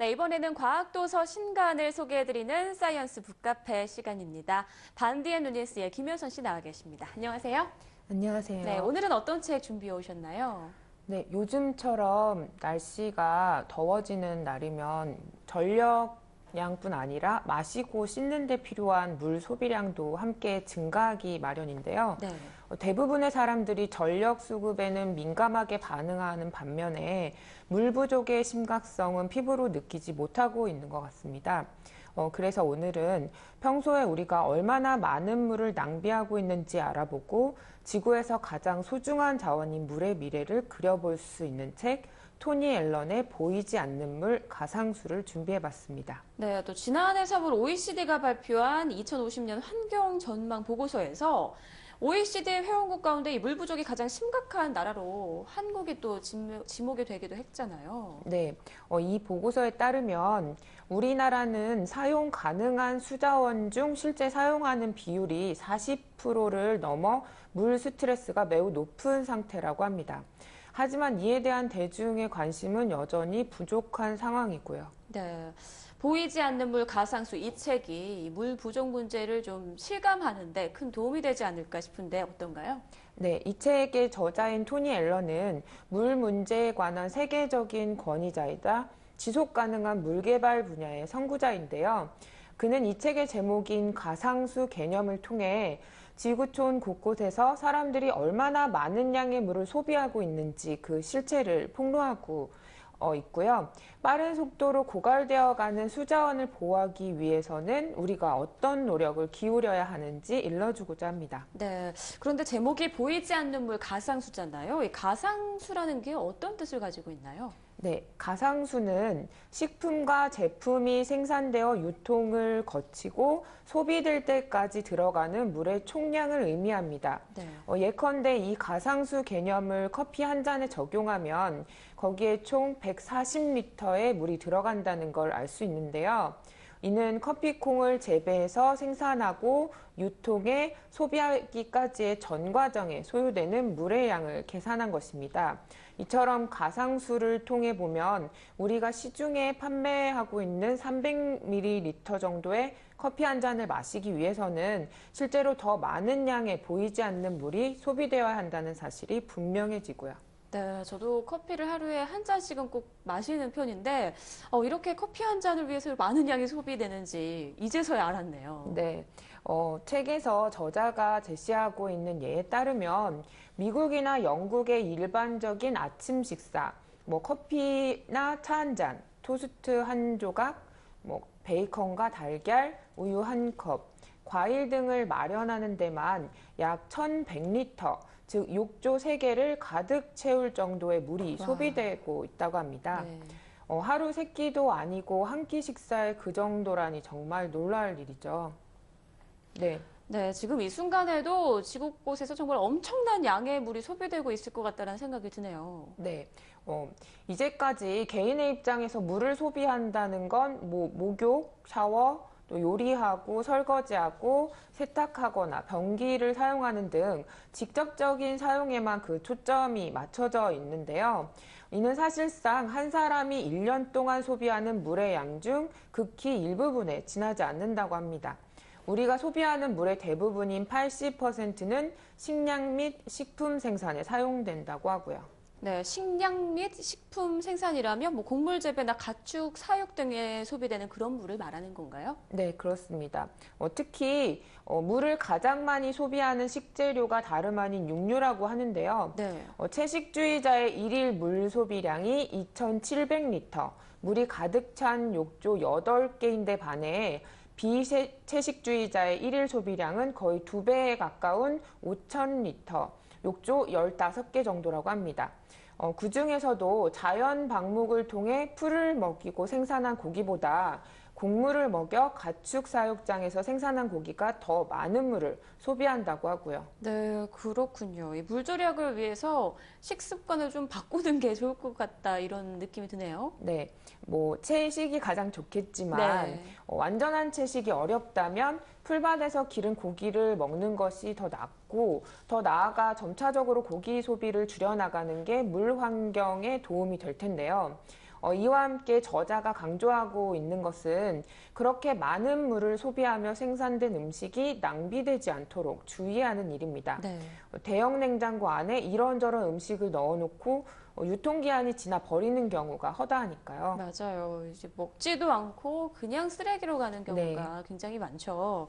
네, 이번에는 과학도서 신간을 소개해드리는 사이언스 북카페 시간입니다. 반디앤루니스의 김효선 씨 나와 계십니다. 안녕하세요. 안녕하세요. 네, 오늘은 어떤 책 준비해 오셨나요? 네, 요즘처럼 날씨가 더워지는 날이면 전력량뿐 아니라 마시고 씻는 데 필요한 물 소비량도 함께 증가하기 마련인데요. 네. 어, 대부분의 사람들이 전력 수급에는 민감하게 반응하는 반면에 물 부족의 심각성은 피부로 느끼지 못하고 있는 것 같습니다. 어, 그래서 오늘은 평소에 우리가 얼마나 많은 물을 낭비하고 있는지 알아보고 지구에서 가장 소중한 자원인 물의 미래를 그려볼 수 있는 책 토니 앨런의 보이지 않는 물 가상수를 준비해봤습니다. 네, 또 지난해 3월 OECD가 발표한 2050년 환경 전망 보고서에서 OECD 회원국 가운데 이 물 부족이 가장 심각한 나라로 한국이 또 지목이 되기도 했잖아요. 네, 어, 이 보고서에 따르면 우리나라는 사용 가능한 수자원 중 실제 사용하는 비율이 40%를 넘어 물 스트레스가 매우 높은 상태라고 합니다. 하지만 이에 대한 대중의 관심은 여전히 부족한 상황이고요. 네. 보이지 않는 물 가상수 이 책이 물 부족 문제를 좀 실감하는데 큰 도움이 되지 않을까 싶은데 어떤가요? 네, 이 책의 저자인 토니 앨런은 물 문제에 관한 세계적인 권위자이자 지속 가능한 물 개발 분야의 선구자인데요. 그는 이 책의 제목인 가상수 개념을 통해 지구촌 곳곳에서 사람들이 얼마나 많은 양의 물을 소비하고 있는지 그 실체를 폭로하고 어, 있고요. 빠른 속도로 고갈되어 가는 수자원을 보호하기 위해서는 우리가 어떤 노력을 기울여야 하는지 일러주고자 합니다. 네. 그런데 제목이 보이지 않는 물 가상수잖아요. 이 가상수라는 게 어떤 뜻을 가지고 있나요? 네, 가상수는 식품과 제품이 생산되어 유통을 거치고 소비될 때까지 들어가는 물의 총량을 의미합니다. 네. 어, 예컨대 이 가상수 개념을 커피 한 잔에 적용하면 거기에 총 140리터의 물이 들어간다는 걸 알 수 있는데요. 이는 커피콩을 재배해서 생산하고 유통에 소비하기까지의 전 과정에 소요되는 물의 양을 계산한 것입니다. 이처럼 가상수를 통해 보면 우리가 시중에 판매하고 있는 300ml 정도의 커피 한 잔을 마시기 위해서는 실제로 더 많은 양의 보이지 않는 물이 소비되어야 한다는 사실이 분명해지고요. 네, 저도 커피를 하루에 한 잔씩은 꼭 마시는 편인데 어, 이렇게 커피 한 잔을 위해서 많은 양이 소비되는지 이제서야 알았네요. 네, 어, 책에서 저자가 제시하고 있는 예에 따르면 미국이나 영국의 일반적인 아침 식사, 뭐 커피나 차 한 잔, 토스트 한 조각, 뭐 베이컨과 달걀, 우유 한 컵, 과일 등을 마련하는 데만 약 1,100리터, 즉 욕조 3개를 가득 채울 정도의 물이 와. 소비되고 있다고 합니다. 네. 어, 하루 세 끼도 아니고 한 끼 식사에 그 정도라니 정말 놀랄 일이죠. 네. 네, 지금 이 순간에도 지구 곳에서 정말 엄청난 양의 물이 소비되고 있을 것 같다는 생각이 드네요. 네. 어, 이제까지 개인의 입장에서 물을 소비한다는 건 뭐 목욕, 샤워, 또 요리하고 설거지하고 세탁하거나 변기를 사용하는 등 직접적인 사용에만 그 초점이 맞춰져 있는데요. 이는 사실상 한 사람이 1년 동안 소비하는 물의 양 중 극히 일부분에 지나지 않는다고 합니다. 우리가 소비하는 물의 대부분인 80%는 식량 및 식품 생산에 사용된다고 하고요. 네, 식량 및 식품 생산이라면 뭐 곡물 재배나 가축 사육 등에 소비되는 그런 물을 말하는 건가요? 네, 그렇습니다. 어, 특히 어, 물을 가장 많이 소비하는 식재료가 다름 아닌 육류라고 하는데요. 네. 어, 채식주의자의 일일 물 소비량이 2,700리터, 물이 가득 찬 욕조 8개인데 반해 비채식주의자의 일일 소비량은 거의 두 배에 가까운 5,000리터, 욕조 15개 정도라고 합니다. 어, 그 중에서도 자연 방목을 통해 풀을 먹이고 생산한 고기보다 곡물을 먹여 가축 사육장에서 생산한 고기가 더 많은 물을 소비한다고 하고요. 네, 그렇군요. 이 물절약을 위해서 식습관을 좀 바꾸는 게 좋을 것 같다 이런 느낌이 드네요. 네, 뭐 채식이 가장 좋겠지만 네. 어, 완전한 채식이 어렵다면 풀밭에서 기른 고기를 먹는 것이 더 낫고 더 나아가 점차적으로 고기 소비를 줄여나가는 게 물 환경에 도움이 될 텐데요. 어, 이와 함께 저자가 강조하고 있는 것은 그렇게 많은 물을 소비하며 생산된 음식이 낭비되지 않도록 주의하는 일입니다. 네. 대형 냉장고 안에 이런저런 음식을 넣어놓고 어, 유통기한이 지나 버리는 경우가 허다하니까요. 맞아요. 이제 먹지도 않고 그냥 쓰레기로 가는 경우가 굉장히 많죠.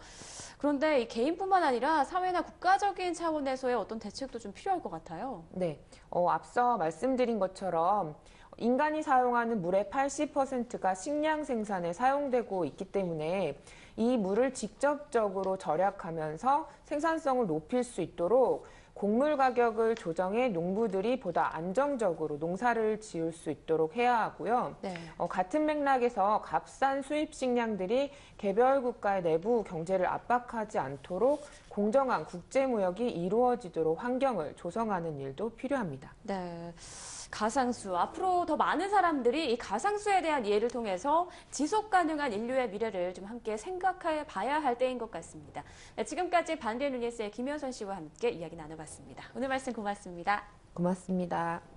그런데 이 개인뿐만 아니라 사회나 국가적인 차원에서의 어떤 대책도 좀 필요할 것 같아요. 네, 어, 앞서 말씀드린 것처럼 인간이 사용하는 물의 80%가 식량 생산에 사용되고 있기 때문에 이 물을 직접적으로 절약하면서 생산성을 높일 수 있도록 곡물 가격을 조정해 농부들이 보다 안정적으로 농사를 지을 수 있도록 해야 하고요. 네. 어, 같은 맥락에서 값싼 수입 식량들이 개별 국가의 내부 경제를 압박하지 않도록 공정한 국제 무역이 이루어지도록 환경을 조성하는 일도 필요합니다. 네. 가상수. 앞으로 더 많은 사람들이 이 가상수에 대한 이해를 통해서 지속 가능한 인류의 미래를 좀 함께 생각해 봐야 할 때인 것 같습니다. 네, 지금까지 반대 뉴니스의 김현선 씨와 함께 이야기 나눠봤습니다. 오늘 말씀 고맙습니다. 고맙습니다.